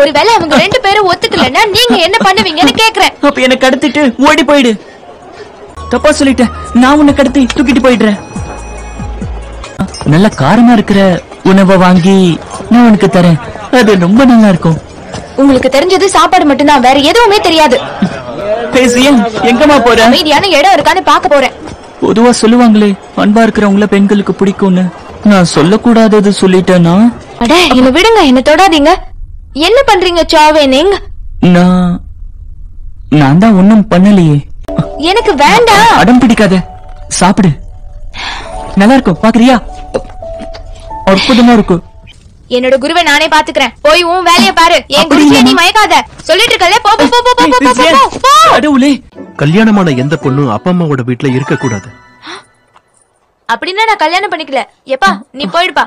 ஒருவேளை அவங்க ரெண்டு பேரும் ஒத்துக்கலன்னா நீங்க என்ன பண்ணுவீங்கன்னு கேக்குறேன். அப்ப என்ன கடத்திட்டு ஓடி போயிடு. தப்பா சொல்லிட்டேன். நான் உன்னை கடத்தி தூக்கிட்டு போயிடுறேன். நல்ல காரமா இருக்கிற உணவை வாங்கி நான் உனக்கு தரேன். அது ரொம்ப நல்லா இருக்கும். உங்களுக்கு தெரிஞ்சது சாப்பாடு மட்டும்தான் வேற எதுவுமே தெரியாது. பேசிய எங்கம்மா போற? அமைதியான இடம் இருக்கான்னு பார்க்க போறேன். பொதுவா சொல்லுவாங்களே அன்பா இருக்கிறவங்கள பெண்களுக்கு பிடிக்கும்னு. நான் சொல்லக்கூடாதது சொல்லிட்டேனா? அட என்ன விடுங்க என்ன தொடாதீங்க. என்ன பண்றீங்க சாவேனிங் நான் நான் தான் ஒண்ணும் பண்ணலையே. எனக்கு வேண்டாம். அடம் பிடிக்காத. சாப்பிடு. நல்லா இருக்கும் பாக்குறியா? அற்புதமா இருக்கும் என்னோட குருவை நானே பாத்துக்கிறேன். போய் உன் வேலைய பாரு. என் குருஜியை நீ. மயக்காத. சொல்லிட்டு இருக்கல போ போ போ போ போ, போ போ, கடவுளே. கல்யாணமான எந்த பொண்ணும் அப்பா அம்மாவோட வீட்டுல இருக்க கூடாது அப்படின்னா நான் கல்யாணம் பண்ணிக்கல. எப்பா நீ போயிடுப்பா.